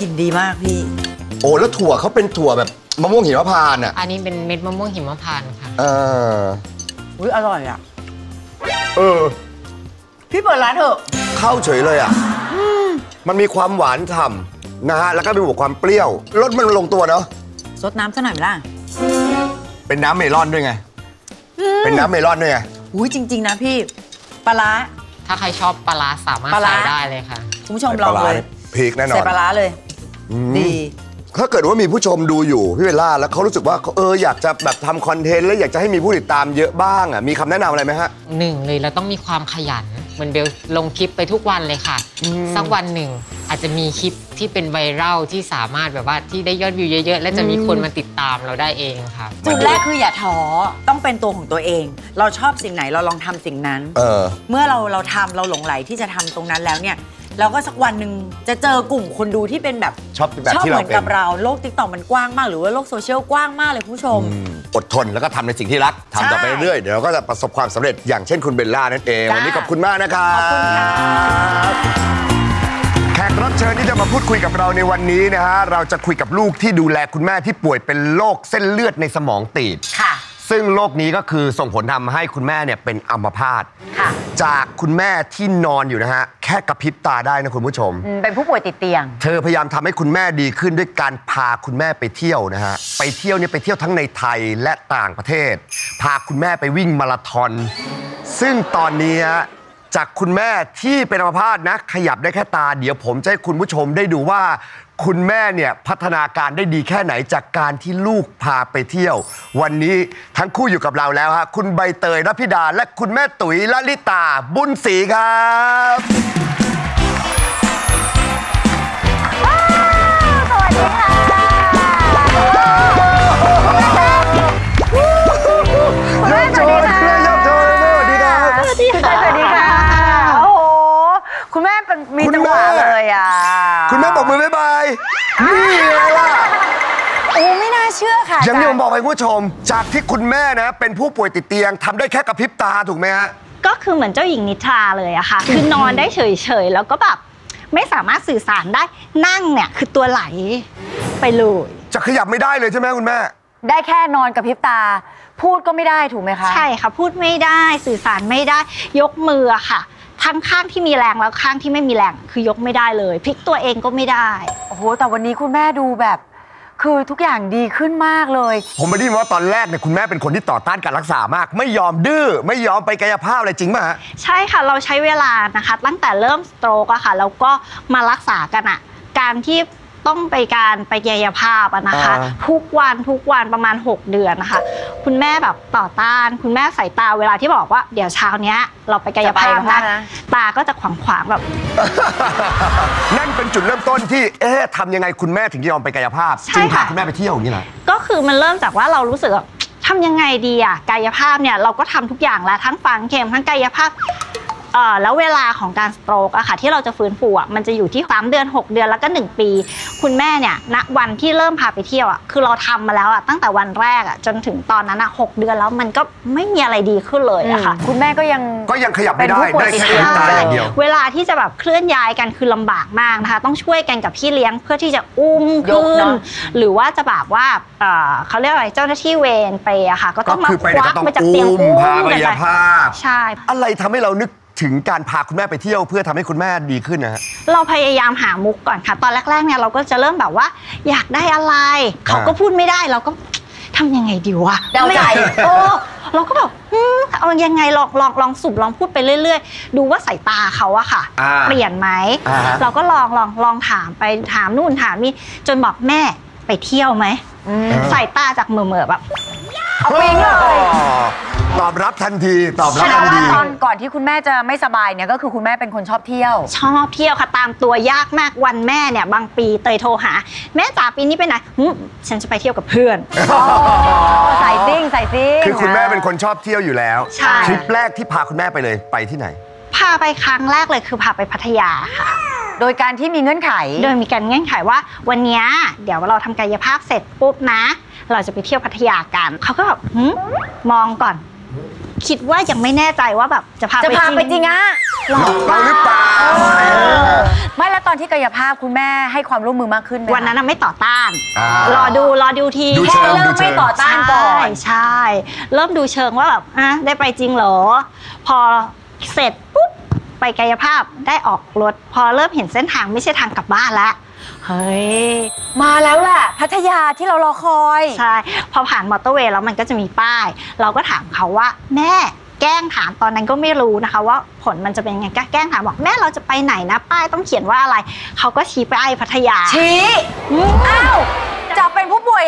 กลิ่นดีมากพี่ โอ้แล้วถั่วเขาเป็นถั่วแบบมะม่วงหิมพานต์อะอันนี้เป็นเม็ดมะม่วงหิมพานต์ค่ะ เอออุ้ยอร่อยอะ เออ พี่เปิดร้านเถอะ เข้าเฉยเลยอะมันมีความหวานฉ่ำนะฮะแล้วก็มีบวกความเปรี้ยวรสมันลงตัวเนาะซดน้ำซะหน่อยไหมล่ะเป็นน้ำเมลอนด้วยไง เป็นน้ำเมลอนด้วยไงอุ้ยจริง ๆ นะพี่ปลาร้า ถ้าใครชอบปลาร้าสามารถปลาร้า ใส่ได้เลยค่ะ คุณผู้ชมลองเลยพริกแน่นอใส่น ปลาร้าเลยอืม ดี ถ้าเกิดว่ามีผู้ชมดูอยู่พี่เบลล่าแล้วเขารู้สึกว่าเอออยากจะแบบทำคอนเทนต์แล้วอยากจะให้มีผู้ติดตามเยอะบ้างอะมีคำแนะนำอะไรไหมฮะ หนึ่งเลยเราต้องมีความขยันเหมือนเบลลงคลิปไปทุกวันเลยค่ะ สักวันหนึ่งอาจจะมีคลิปที่เป็นไวรัลที่สามารถแบบว่าที่ได้ยอดวิวเยอะ ๆ และจะมีคนมาติดตามเราได้เองค่ะ จุดแรกคืออย่าท้อต้องเป็นตัวของตัวเอง เราชอบสิ่งไหนเราลองทำสิ่งนั้น เออ เมื่อเราเราทำเราหลงใหลที่จะทำตรงนั้นแล้วเนี่ย เราก็สักวันหนึ่งจะเจอกลุ่มคนดูที่เป็นแบบชอบแบบชอบที่เหเรามือนเป็นกับเราโลก TikTok มันกว้างมาก หรือว่าโลกโซเชียลกว้างมากเลยคุณผู้ชม อืมอดทนแล้วก็ทำในสิ่งที่รักทำต่อไปใช่เรื่อยๆเดี๋ยวเราก็จะประสบความสำเร็จอย่างเช่นคุณเบลล่านั่นเอง จ้า วันนี้ขอบคุณมากนะครับ ขอบคุณค่ะ แขกรับเชิญที่จะมาพูดคุยกับเราในวันนี้นะฮะ เราจะคุยกับลูกที่ดูแลคุณแม่ที่ป่วยเป็นโรคเส้นเลือดในสมองตีบ ค่ะ ซึ่งโรคนี้ก็คือส่งผลทำให้คุณแม่เนี่ยเป็นอัมพาตค่ะ จากคุณแม่ที่นอนอยู่นะฮะ แค่กระพริบตาได้นะคุณผู้ชม อืมเป็นผู้ป่วยติดเตียง เธอพยายามทำให้คุณแม่ดีขึ้นด้วยการพาคุณแม่ไปเที่ยวนะฮะ ไปเที่ยวเนี่ยไปเที่ยวทั้งในไทยและต่างประเทศ พาคุณแม่ไปวิ่งมาราธอน ซึ่งตอนนี้ฮะ จากคุณแม่ที่เป็นอัมพาตนะ ขยับได้แค่ตา เดี๋ยวผมจะให้คุณผู้ชมได้ดูว่า คุณแม่เนี่ยพัฒนาการได้ดีแค่ไหนจากการที่ลูกพาไปเที่ยว วันนี้ทั้งคู่อยู่กับเราแล้วฮะคุณใบเตยรพิดา และคุณแม่ตุ๋ยละลิตาบุญศรีครับ นี่ไงล่ะ โอ้ไม่น่าเชื่อค่ะอย่างที่ผมจากบอกให้คุณผู้ชม จากที่คุณแม่นะ เป็นผู้ป่วยติดเตียงทำได้แค่กระพริบตาถูกไหมฮะ ก็คือเหมือนเจ้าหญิงนิทราเลยอะค่ะ คือนอนได้เฉยๆ แล้วก็แบบไม่สามารถสื่อสารได้นั่งเนี่ยคือตัวไหลไปเลยจะขยับไม่ได้เลยใช่ไหมคุณแม่ ได้แค่นอนกับพริบตา พูดก็ไม่ได้ถูกไหมคะ ใช่ค่ะ พูดไม่ได้สื่อสารไม่ได้ยกมืออะค่ะ ทั้งข้างที่มีแรงแล้วข้างที่ไม่มีแรงคือยกไม่ได้เลยพลิกตัวเองก็ไม่ได้ โอ้โห แต่วันนี้คุณแม่ดูแบบ คือทุกอย่างดีขึ้นมากเลย ผมไม่ได้ยินว่าตอนแรกเนี่ยคุณแม่เป็นคนที่ต่อต้านการรักษามาก ไม่ยอมดื้อไม่ยอมไปกายภาพอะไรจริงป่ะฮะใช่ค่ะเราใช้เวลานะคะ ตั้งแต่เริ่มสโตรกอะค่ะแล้วก็มารักษากันอะการที่ ต้องไปการไปกายภาพอะนะคะ อ่า ทุกวันทุกวันประมาณ 6 เดือนนะคะ คุณแม่แบบต่อต้าน คุณแม่สายตาเวลาที่บอกว่า เดี๋ยวเช้าเนี้ย เราไปกายภาพจะไปกายภาพนะนะตาก็จะขวางขวางๆแบบ นั่นเป็นจุดเริ่มต้นที่ เอ๊ะทำยังไงคุณแม่ถึงจะยอมไปกายภาพใช่จึงพาค่ะ คุณแม่ไปเที่ยวอย่างนี้นะก็คือมันเริ่มจากว่าเรารู้สึกแบบทำยังไงดีอะกายภาพเนี่ยเราก็ทำทุกอย่างแล้วทั้งฝังเข็มทั้งกายภาพเอ่อ แล้วเวลาของการสโตรกอะค่ะที่เราจะฟื้นฟูอะมันจะอยู่ที่ 3 เดือน 6 เดือนแล้วก็ 1 ปี คุณแม่เนี่ยณวันที่เริ่มพาไปเที่ยวอะคือเราทำมาแล้วอะตั้งแต่วันแรกอะจนถึงตอนนั้นอะหกเดือนแล้วมันก็ไม่มีอะไรดีขึ้นเลยอะค่ะคุณแม่ก็ยังก็ยังขยับไม่ได้เป็นผู้ป่วยได้ติดแค่เตียงลืมตาอย่างเดียว เวลาที่จะแบบเคลื่อนย้ายกันคือลำบากมากนะคะต้องช่วยกันกับพี่เลี้ยงเพื่อที่จะอุ้มยกขึ้นเนอะหรือว่าจะแบบว่าเอ่อเขาเรียกอะไรเจ้าหน้าที่เวรไปอะค่ะ ก็ก็ต้องมาคือไปคเนี่ยวัก็กต้องมาจากเตียงอุ้มอุ้มพากันกายไปภาพใช่อะไรทำให้เรานึก ถึงการพาคุณแม่ไปเที่ยวเพื่อทำให้คุณแม่ดีขึ้นนะฮะ เราพยายามหามุกก่อนค่ะ ตอนแรกๆเนี่ยเราก็จะเริ่มแบบว่า อยากได้อะไร เขาก็พูดไม่ได้เราก็ทำยังไงดีวะเดาใจไม่เออเราก็แบบอืมเอายังไงลองลองลองสุ่มลองพูดไปเรื่อย ๆ ดูว่าสายตาเขาอะค่ะ อ่าเปลี่ยนไหมอ่าฮะ เราก็ลองลองลองถามไปถามนู่นถามนี่จนบอกแม่ไปเที่ยวไหมสายตาจากเหม่อๆแบบ เอาไปเลย ตอบรับทันทีตอบรับแสดทังนว่าที ตอนก่อนที่คุณแม่จะไม่สบายเนี่ยก็คือคุณแม่เป็นคนชอบเที่ยว ชอบเที่ยวค่ะตามตัวยากมากวันแม่เนี่ยบางปีเตยโทรหา แม่จ๋าปีนี้ไปไหนหึฉันจะไปเที่ยวกับเพื่อนใส่ซิ่งใส่ซิ่งคือคุณแม่เป็นคนชอบเที่ยวอยู่แล้วใช่ทริปแรกที่พาคุณแม่ไปเลยไปที่ไหน พาไปครั้งแรกเลยคือพาไปพัทยาค่ะ โดยการที่มีเงื่อนไข โดยมีการเงื่อนไขว่า วันเนี้ยเดี๋ยวเราทำกายภาพเสร็จปุ๊บนะ เราจะไปเที่ยวพัทยากันเขาก็แบบหึมองก่อน คิดว่ายังไม่แน่ใจว่าแบบจะพาจะพาไปจริงอะเราเราหรือเปล่าไม่แล้วตอนที่กายภาพคุณแม่ให้ความร่วมมือมากขึ้นไหมคะวันนั้นน่ะไม่ต่อต้านอ่ารอดูรอดูทีดูแค่เชิงเริ่ดูมเชิไม่งต่อต้านก่อนใช่ใช่ เริ่มดูเชิงว่าแบบอะได้ไปจริงเหรอ พอเสร็จปุ๊บไปกายภาพได้ออกรถ พอเริ่มเห็นเส้นทางไม่ใช่ทางกลับบ้านแล้ว เฮ้ย มาแล้วแหละพัทยาที่เรารอคอย ใช่ พอผ่านมอเตอร์เวย์แล้วมันก็จะมีป้าย เราก็ถามเขาว่า แม่แกล้งถามตอนนั้นก็ไม่รู้นะคะ ว่าผลมันจะเป็นยังไงก็แกล้งถามบอกแม่เราจะไปไหนนะ ป้ายต้องเขียนว่าอะไร เขาก็ชี้ไปไอ้พัทยา ชี้อืมอ้าวจะเป็นผู้ป่วย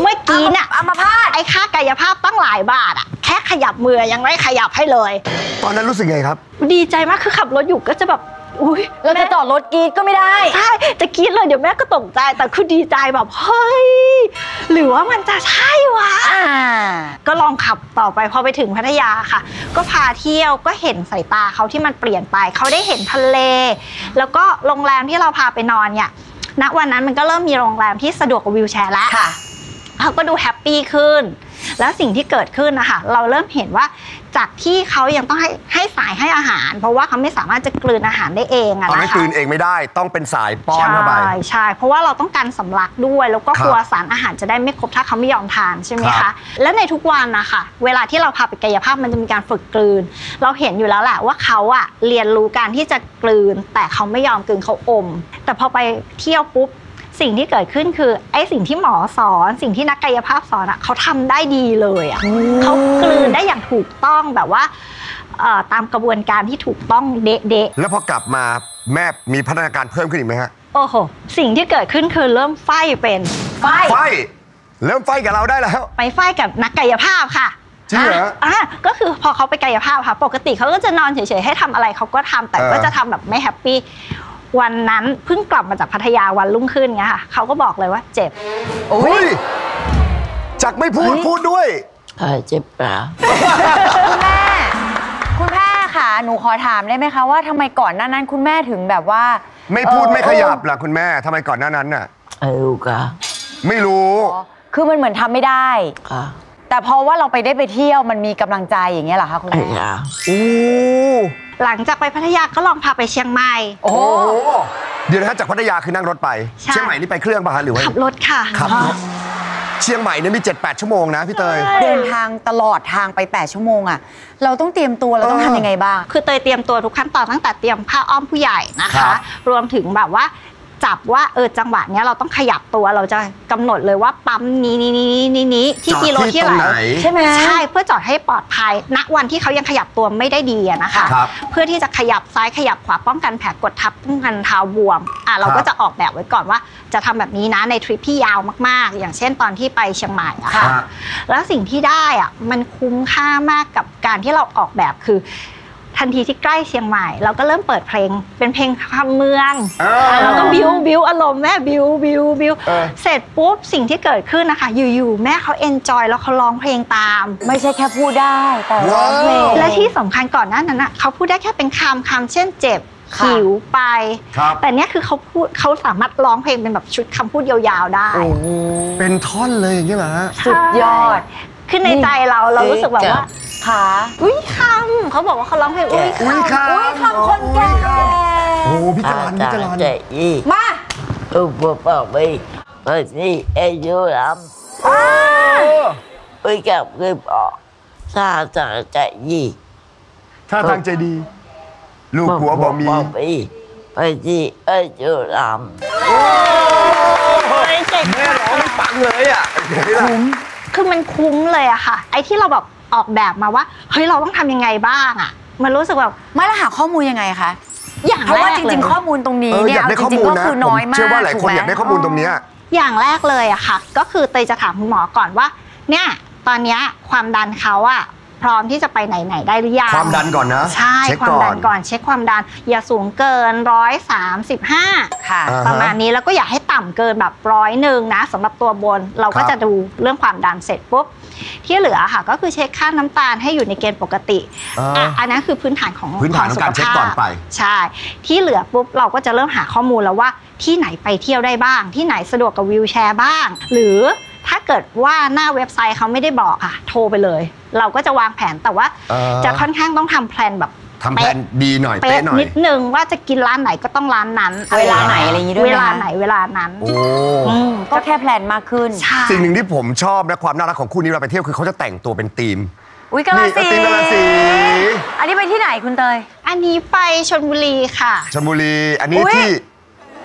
เมื่อกี้น่ะอัมพาตไอ้ค่ากายภาพตั้งหลายบาทอะแค่ขยับมือยังไม่ขยับให้เลย ตอนนั้นรู้สึกไงครับ ดีใจมากคือขับรถอยู่ก็จะแบบ อุ้ยเราจะจอดรถกรีดก็ไม่ได้ ใช่ จะกรีดเลยเดี๋ยวแม่ก็ตกใจ แต่คือดีใจแบบเฮ้ย หรือว่ามันจะใช่วะอ่าก็ลองขับต่อไปพอไปถึงพัทยาค่ะ ก็พาเที่ยวก็เห็นสายตาเขาที่มันเปลี่ยนไป เขาได้เห็นทะเล แล้วก็โรงแรมที่เราพาไปนอนเนี่ยณวันนั้นมันก็เริ่มมีโรงแรมที่สะดวกกว่าวิวแชร์แล้วค่ะเขาก็ดูแฮปปี้ขึ้น แล้วสิ่งที่เกิดขึ้นนะคะเราเริ่มเห็นว่าจากที่เขายังต้องให้ให้สายให้อาหาร เพราะว่าเขาไม่สามารถจะกลืนอาหารได้เองอะตอนนั้นนะคะกลืนเองไม่ได้ต้องเป็นสายป้อนเข้าไปใช่ใช่เพราะว่าเราต้องการสำลักด้วย แล้วก็ครับกลัวสารอาหารจะได้ไม่ครบถ้าเขาไม่ยอมทานใช่ไหมครัคะบ และในทุกวันนะคะเวลาที่เราพาไปกายภาพมันจะมีการฝึกกลืน เราเห็นอยู่แล้วแหละว่าเขาอะเรียนรู้การที่จะกลืน แต่เขาไม่ยอมกลืนเขาอม แต่พอไปเที่ยวปุ๊บ สิ่งที่เกิดขึ้นคือไอ้สิ่งที่หมอสอน สิ่งที่นักกายภาพสอนอะเขาทำได้ดีเลยอะเขากลืนได้อย่างถูกต้องแบบว่าเอ่อตามกระบวนการที่ถูกต้องเดะๆแล้วพอกลับมาแม่มีพัฒนาการเพิ่มขึ้นอีกไหมฮะโอ้โหสิ่งที่เกิดขึ้นคือเริ่มไฟเป็นไฟไฟเริ่มไฟกับเราได้แล้ว ไปไฟกับนักกายภาพค่ะจริงเหรออะก็คือพอเขาไปกายภาพค่ะ ปกติเขาก็จะนอนเฉยๆให้ทำอะไรเขาก็ทำแต่เออก็จะทำแบบไม่แฮปปี้ วันนั้นเพิ่งกลับมาจากพัทยาวันรุ่งขึ้นเงี้ยค่ะเขาก็บอกเลยว่าเจ็บเฮ้ยจากไม่พูดพูดด้วยเจ็บปะคุณแม่ คุณแม่ค่ะหนูขอถามได้ไหมคะว่าทำไมก่อนหน้านั้นคุณแม่ถึงแบบว่า ไม่พูดเออไม่ขยับล่ะคุณแม่ทำไมก่อนหน้านั้นน่ะเอวกะไม่รู้อ๋อคือมันเหมือนทำไม่ได้ค่ะ แต่เพราะว่าเราไปได้ไปเที่ยวมันมีกำลังใจอย่างเงี้ยเหรอคะคุณไอ้แม่ยาอู้หลังจากไปพัทยาก็ลองพาไปเชียงใหม่ โอ้โอ้โหโหเดี๋ยวนะฮะจากพัทยาคือนั่งรถไป ใช่ เชียงใหม่นี่ไปเครื่องป่ะฮะหรือว่าขับรถค่ะ ขับรถเชียงใหม่เนี่ยมี 7-8 ชั่วโมงนะพี่เตย เดินทางตลอดทางไป 8 ชั่วโมงอะเราต้องเตรียมตัวเราต้องเออ ทำยังไงบ้าง คือเตยเตรียมตัวทุกขั้นตอนตั้งแต่เตรียมผ้าอ้อมผู้ใหญ่นะครัคะ บรวมถึงแบบว่า จับว่าเออจังหวะเนี้ยเราต้องขยับตัวเราจะกำหนดเลยว่าปั๊มนี้นี้นี้นี้นี้ที่กิโลที่ไหนใช่ไหมใช่เพื่อจอดให้ปลอดภัยณวันที่เขายังขยับตัวไม่ได้ดีนะคะ เพื่อที่จะขยับซ้ายขยับขวาป้องกันแผลกดทับป้องกันเท้าบวมอะเราก็จะออกแบบไว้ก่อนว่า จะทำแบบนี้นะในทริปที่ยาวมากๆ อย่างเช่นตอนที่ไปเชียงใหม่อะค่ะแล้วสิ่งที่ได้อะมันคุ้มค่ามากกับการที่เราออกแบบคือ ทันทีที่ใกล้เชียงใหม่ เราก็เริ่มเปิดเพลง เป็นเพลงคำเมืองเออแล้วก็บิวบิวอารมณ์แม่บิวบิวบิวเออเสร็จปุ๊บสิ่งที่เกิดขึ้นนะคะ อยู่ๆแม่เขา enjoy แล้วเขาร้องเพลงตาม ไม่ใช่แค่พูดได้แต่ร้องเพลงว้าวและที่สำคัญก่อนหน้านั้นนะเขาพูดได้แค่เป็นคำคำเช่นเจ็บค่ะหิวไปครับแต่เนี้ยคือเขาพูดเขาสามารถร้องเพลงเป็นแบบชุดคำพูดยาวๆได้ เป็นท่อนเลยอย่างเงี้ยเหรอฮะสุดยอด คือในใจเราเรารู้สึกแบบว่าขาอุ้ยคำเขาบอกว่าเขาร้องเพลงอุ้ยอุ้ยคำครับอุ้ยคำคนแก่โอ้พี่จรันพี่จรันเจ็บยี่มาอุปปะไปไปนี่เอยูรำไปกับเก็บออกซาจาใจยี่ท่าทางใจดี ลูกหัวบ่มีไปไปที่เอยูรเจ็บแม่ร้องไม่ปังเลยอะเห็นไหมล่ะ คือมันคุ้มเลยอะค่ะ ไอ้ที่เราแบบออกแบบมาว่า เฮ้ยเราต้องทำยังไงบ้างอะมันรู้สึกแบบ ไม่แล้วหาข้อมูลยังไงคะอย่างเพราะแรว่ากจเลริยงๆ ข้อมูลตรงนี้เออเนี่อยยากเอาได้จข้อริงมูลๆก็นะคือผมน้อยมากเชื่อว่าหลายคนถูอยากได้ข้อมูลตรงเนี้ย อย่างแรกเลยอะค่ะ ก็คือเตยจะถามคุณหมอก่อนว่า เนี่ย ตอนเนี้ยความดันเขาอะ พร้อมที่จะไปไหนๆได้หรือยังความดันก่อนนะใช่เช็คความก่อดัน นก่อนเช็คความดัน อย่าสูงเกินร้อยสามสิบห้าค่ะ อ่าประมาณนี้แล้วก็อย่าให้ต่ำเกินแบบร้อยหนึ่งนะสำหรับตัวบนเราก็ครับ จะดูเรื่องความดันเสร็จปุ๊บที่เหลือค่ะก็คือเช็คค่าน้ำตาลให้อยู่ในเกณฑ์ปกติอ่าอะอันนั้นคือพื้นฐานของพื้นฐานของการเช็คก่อนไป ใช่ ที่เหลือปุ๊บเราก็จะเริ่มหาข้อมูลแล้วว่าที่ไหนไปเที่ยวได้บ้าง ที่ไหนสะดวกกับวิวแชร์บ้าง หรือ ถ้าถ้าเกิดว่าหน้าเว็บไซต์เขาไม่ได้บอกค่ะ โทรไปเลย เราก็จะวางแผนแต่ว่าอ่าจะค่อนข้างต้องทำแพลนแบบทำแผนดีหน่อยเป๊ะเป๊ะหน่อย นิดนึงว่าจะกินร้านไหนก็ต้องร้านนั้นเวลาไหนอะไรอย่างงี้ด้วยเวไหมลาคะไหนเวลานั้นโอ้ อืมก็แค่แพลนมากขึ้น ใช่ สิ่งหนึ่งที่ผมชอบนะความน่ารักของคู่นี้เวลาไปเที่ยวคือเขาจะแต่งตัวเป็นธีม อุ้ยกะลานี่ก็สีธีมกะลาสี อันนี้ไปที่ไหนคุณเตย อันนี้ไปชลบุรีค่ะ ชลบุรี อันนี้อุ๊ย ที่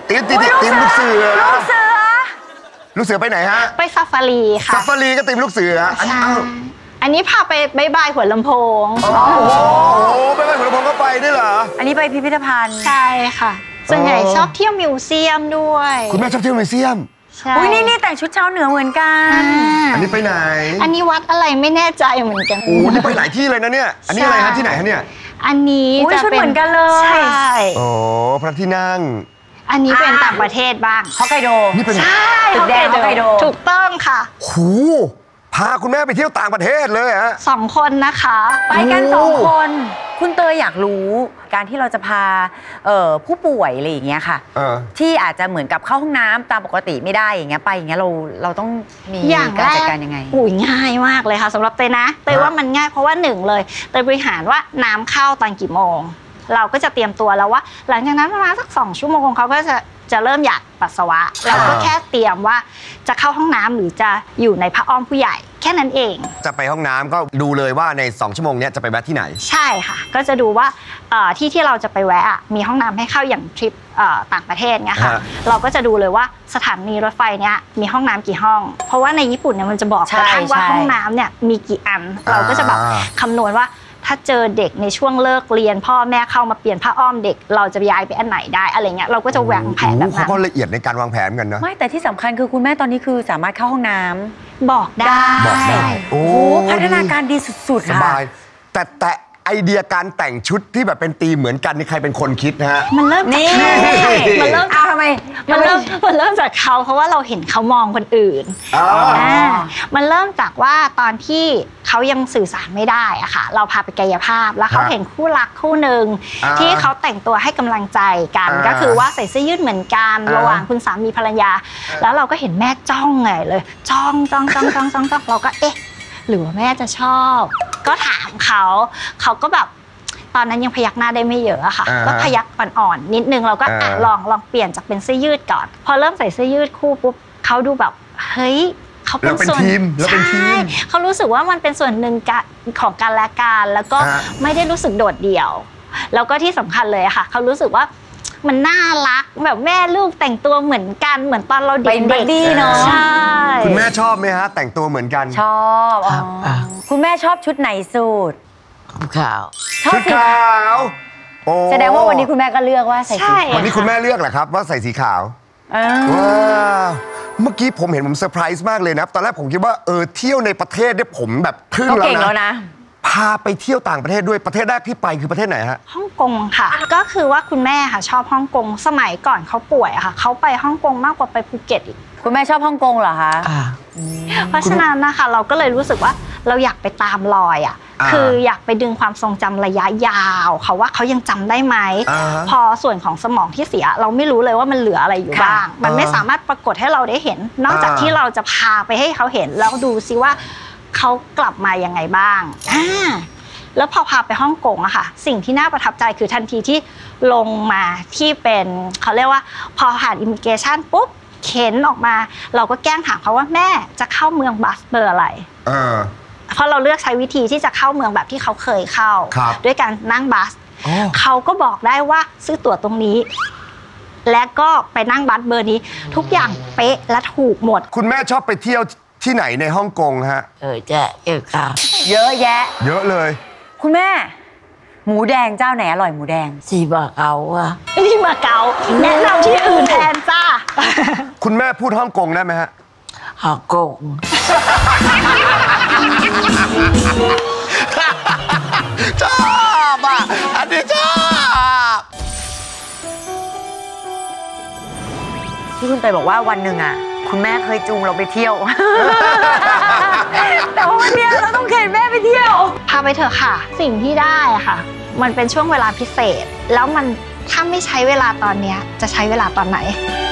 ตีมตีมอุ๊ยตีมลูกเสือลูกเสือ ลูกเสือไปไหนฮะ ไปซาฟารีค่ะ ซาฟารีก็ตีมลูกเสืออันนี้ใช่อ้าวอันนี้พาไป bye bye หัวลำโพง โอ้โไปไปหัวลำโพงก็ไปด้วยเหรอ อันนี้ไปพิพิธภัณฑ์ ใช่ค่ะ ส่วนใหญ่อ๋อชอบเที่ยว museum ด้วย คุณแม่ชอบเที่ยว museum ใช่อุ้ยนี่นี่แต่งชุดชาวเหนือเหมือนกันอ่าอันนี้ไปไหน อันนี้วัดอะไรไม่แน่ใจเหมือนกัน โอ้นี่ไปหลายที่เลยนะเนี่ย อันนี้อะไรฮะที่ไหนฮะเนี่ย อันนี้อุ๊ยจะชุดเป็นเหมือนกันเลย ใช่ โอ้พระที่นั่ง อันนี้เป็นอ่าต่างประเทศบ้างฮอกไกโดนี่เป็นใช่ตึกแดงฮอกไกโดถูกต้องค่ะหูพาคุณแม่ไปเที่ยวต่างประเทศเลยฮะสองคนนะคะ ไปกันสองโอ้คน คุณเตยอยากรู้ การที่เราจะพาเอ่อผู้ป่วยอะไรอย่างเงี้ยค่ะเออที่อาจจะเหมือนกับเข้าห้องน้ำตามปกติไม่ได้อย่างเงี้ยไปอย่างเงี้ยเราเราต้องมีอย่างการแรจัดกการยังไงอุ้ยง่ายมากเลยค่ะสำหรับเตยนะเตยฮะว่ามันง่ายเพราะว่าหนึ่งเลยเตยบริหารว่าน้ำเข้าตอนกี่โมง เราก็จะเตรียมตัวแล้วว่า หลังจากนั้นประมาณสักสองชั่วโมงเขาก็จะจะเริ่มอยากปัสสาวะเราก็แค่เตรียมว่าจะเข้าห้องน้ำหรือจะอยู่ในพระอ้อมผู้ใหญ่ แค่นั้นเอง จะไปห้องน้ำก็ดูเลยว่าใน 2 ชั่วโมงเนี้ยจะไปแวะที่ไหน ใช่ค่ะ ก็จะดูว่าเอ่อที่ที่เราจะไปแวะอะมีห้องน้ำให้เข้าอย่างทริปเอ่อต่างประเทศเนี่ยค่ะฮะเราก็จะดูเลยว่าสถานีรถไฟเนี้ยมีห้องน้ำกี่ห้อง เพราะว่าในญี่ปุ่นเนี่ยมันจะบอกใช่กระทั่งว่าใช่ห้องน้ำเนี่ยมีกี่อัน เราก็จะแบบอ่าคำนวณว่า ถ้าเจอเด็กในช่วงเลิกเรียน พ่อแม่เข้ามาเปลี่ยนผ้าอ้อมเด็ก เราจะย้ายไปอันไหนได้อะไรเงี้ยเราก็จะวางแผนแบบโอ้โหเขานั้นก็ละเอียดในการวางแผนเหมือนกันนะไม่แต่ที่สำคัญคือคุณแม่ตอนนี้คือสามารถเข้าห้องน้ำบอกได้ บอกได้ โอ้โอ้พัฒนาการดีสุดสๆค่ะ บาย แต่แต่ ไอเดียการแต่งชุดที่แบบเป็นธีมเหมือนกันนี่ใครเป็นคนคิดนะฮะ มันเริ่มจากนี่ มันเริ่มเอาทำไมมันเริ่มมันเริ่มจากเขาเพราะว่าเราเห็นเขามองคนอื่น อ๋ออ่ามันเริ่มจากว่าตอนที่เขายังสื่อสารไม่ได้อะค่ะ เราพาไปกายภาพแล้วเขาฮะเห็นคู่รักคู่หนึ่งอ่าที่เขาแต่งตัวให้กำลังใจกัน อ่าก็คือว่าใส่เสื้อยืดเหมือนกันอ่า ระหว่างคุณสามีภรรยา แล้วเราก็เห็นแม่จ้องไงเลย จ้องจ้องจ้องจ้องจ้องจ้องเราก็เอ๊ะ หรือว่าแม่จะชอบ ก็ถามเขาเขาก็แบบตอนนั้นยังพยักหน้าได้ไม่เยอะอะค่ะ อ่าฮะก็พยักอ่อนๆนิดนึงเราก็อะอ่าลองลองเปลี่ยนจากเป็นเสื้อยืดก่อน พอเริ่มใส่เสื้อยืดคู่ปุ๊บเขาดูแบบเฮ้ยเขาเป็นเราเป็นส่วนทีมเราเป็นทีมใช่เขารู้สึกว่ามันเป็นส่วนหนึ่งกะของการและการแล้วก็ฮะไม่ได้รู้สึกโดดเดี่ยว แล้วก็ที่สำคัญเลยอะค่ะเขารู้สึกว่า มันน่ารัก แบบแม่ลูกแต่งตัวเหมือนกันเหมือนตอนเราเด็กเป็น buddy ๆเนาะใช่คุณแม่ชอบไหมฮะ แต่งตัวเหมือนกันชอบอ๋อครับอะคุณแม่ชอบชุดไหนสุดขาวชอบชุดสีขาว โอ้แสดงว่าวันนี้คุณแม่ก็เลือกว่าใส่สีใช่ขาววันนี้คุณแม่เลือกเหรอครับ ว่าใส่สีขาวอ่าว้าวเมื่อกี้ผมเห็นผมเซอร์ไพรส์มากเลยนะ ตอนแรกผมคิดว่าเออเที่ยวในประเทศเนี่ยผมแบบทึ่งเขาแล้วเก่งแล้วนะนะ พาไปเที่ยวต่างประเทศด้วยประเทศแรกที่ไปคือประเทศไหนฮะฮ่องกงค่ะ ก็คือว่าคุณแม่ค่ะชอบฮ่องกงสมัยก่อนเขาป่วยอะค่ะเขาไปฮ่องกงมากกว่าไปภูเก็ตอีกคุณแม่ชอบฮ่องกงเหรอคะอ่า เพราะฉะนั้นนะคะเราก็เลยรู้สึกว่าเราอยากไปตามรอยอะอ่าคืออยากไปดึงความทรงจำระยะยาวเขาว่าเขายังจำได้ไหมอ่าฮะพอส่วนของสมองที่เสีย เราไม่รู้เลยว่ามันเหลืออะไรอยู่ค่ะ บ้าง มันไม่อ่าสามารถปรากฏให้เราได้เห็น นอกจากอ่า ที่เราจะพาไปให้เขาเห็นแล้วดูซิว่า เขากลับมายังไงบ้างอ่าแล้วพอพาไปฮ่องกงอะค่ะ สิ่งที่น่าประทับใจคือทันทีที่ลงมาที่เป็นเขาเรียกว่าพอผ่านอิมิเกชันปุ๊บเข็นออกมา เราก็แกล้งถามเขาว่าแม่จะเข้าเมืองบัสเบอร์อะไรเออเพราะเราเลือกใช้วิธีที่จะเข้าเมืองแบบที่เขาเคยเข้าครับด้วยการนั่งบัสอ๋อเขาก็บอกได้ว่าซื้อตั๋วตรงนี้ และก็ไปนั่งบัสเบอร์นี้ ทุกอย่างเป๊ะและถูกหมด คุณแม่ชอบไปเที่ยว ที่ไหนในฮ่องกงฮะ เออจะเออข่าวเยอะแยะ เยอะเลย คุณแม่ หมูแดงเจ้าไหนอร่อยหมูแดง สีบาเขาอะนี่มาเกาแนะนำที่อื่นแทนจ้าคุณแม่พูดฮ่องกงได้ไหมฮะฮอกกงชอบอะอันนี้ชอบที่คุณเตยบอกว่าวันหนึ่งอะ คุณแม่เคยจูงเราไปเที่ยว แต่ว่าวันเนี้ยเราต้องเข็นแม่ไปเที่ยว พาไปเถอะค่ะ สิ่งที่ได้อะค่ะ มันเป็นช่วงเวลาพิเศษ แล้วมันถ้าไม่ใช้เวลาตอนเนี้ยจะใช้เวลาตอนไหนอ